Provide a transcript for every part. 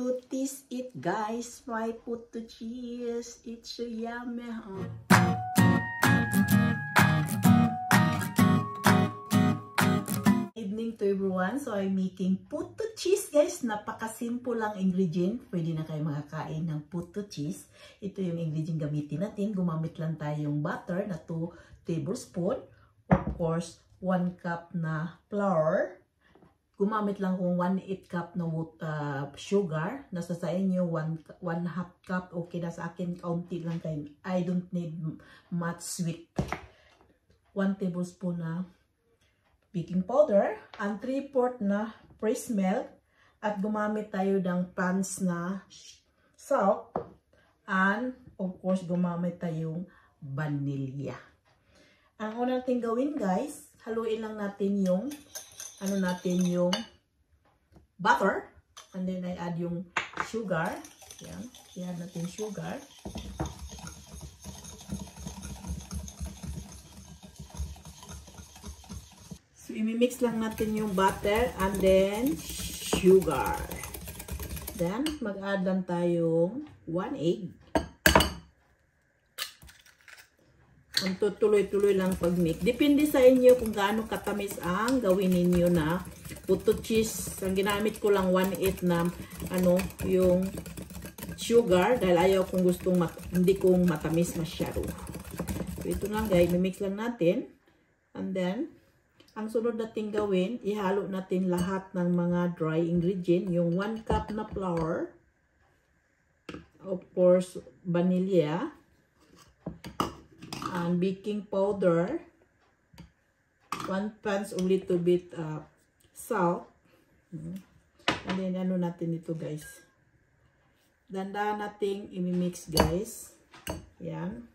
to taste it, guys. My put to cheese. It's so yummy, huh? Evening to everyone. So, I'm making puto cheese, guys. Napaka-simple lang ingredient. Pwede na kayo makakain ng puto cheese. Ito yung ingredient gamitin natin. Gumamit lang tayo yung butter na 2 tablespoon. Of course, 1 cup na flour gumamit lang kung 1-8 cup na uh, sugar. Nasa sa inyo, 1, 1 half cup. Okay na sa akin, kaunti lang kayo. I don't need much sweet. 1 tablespoon na baking powder. And 3-4 na pressed milk. At gumamit tayo ng pans na salt. And, of course, gumamit tayong vanilla. Ang unang natin gawin, guys, haluin lang natin yung ano natin yung butter. And then I add yung sugar. Yan. I-add natin sugar. So, imimix lang natin yung butter and then sugar. Then, mag-add lang tayong 1 egg. Ang tutuloy-tuloy lang pag-mix. Depende sa inyo kung gaano katamis ang gawin ninyo na puto cheese. Ang ginamit ko lang 1/8 na ano, yung sugar dahil ayaw kong gustong hindi kong matamis masyado. So, ito lang guys, mimix lang natin. And then, ang sunod natin gawin, ihalo natin lahat ng mga dry ingredient. Yung 1 cup na flour. Of course, vanilla and baking powder, one punch a little bit uh, salt, and then ano natin ito guys. Dandahan nating imimix guys. Yan.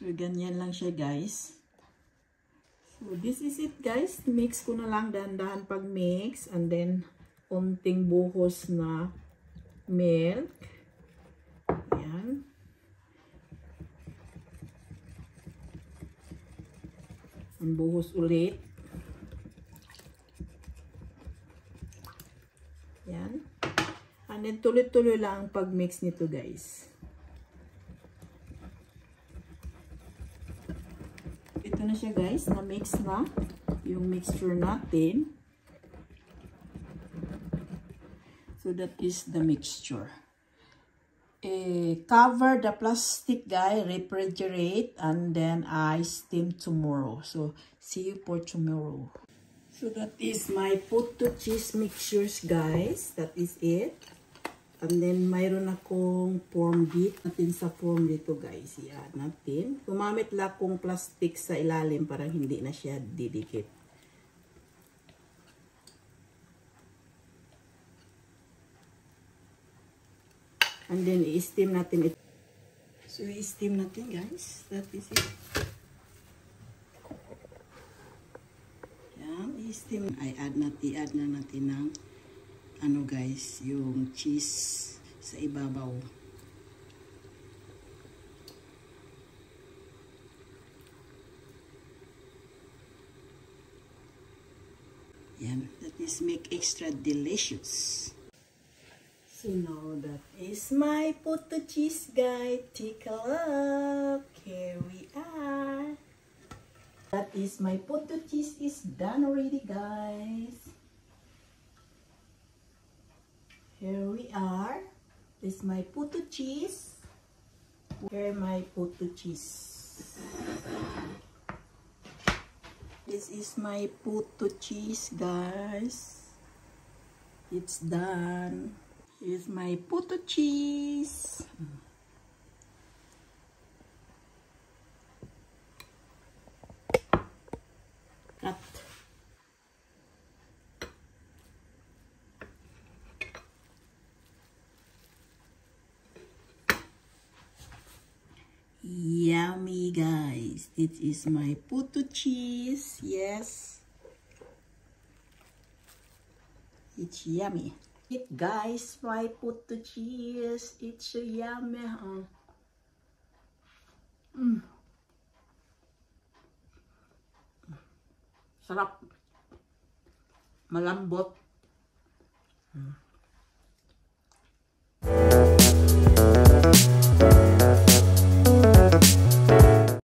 So, ganyan lang siya guys. So, this is it guys. Mix ko na lang dahan-dahan pag mix. And then, unting buhos na milk. Ayan. Ang buhos ulit. Ayan. And then, tuloy-tuloy lang pag-mix nito guys. ito na siya guys, na mix na yung mixture natin. So that is the mixture. Eh, cover the plastic guy, refrigerate, and then I steam tomorrow. So see you for tomorrow. So that is my potato cheese mixtures guys. That is it. And then, mayroon akong form bit natin sa form dito guys. Yan natin. Gumamit lang akong plastic sa ilalim para hindi na siya didikit. And then, i-steam natin ito. So, i-steam natin guys. That is it. Yan, i-steam. Ay, add natin, i-add na natin ng ano guys, yung cheese sa ibabaw. Yan, that is make extra delicious. So now that is my potato cheese guy. A look. Here we are. That is my potato cheese is done already guys. Here we are. This is my puto cheese. Here my puto cheese. This is my puto cheese, guys. It's done. Here's my puto cheese. it is my puto cheese. Yes. It's yummy. It guys, my puto cheese. It's so yummy. Huh? Mm. Sarap. Malambot. Mm.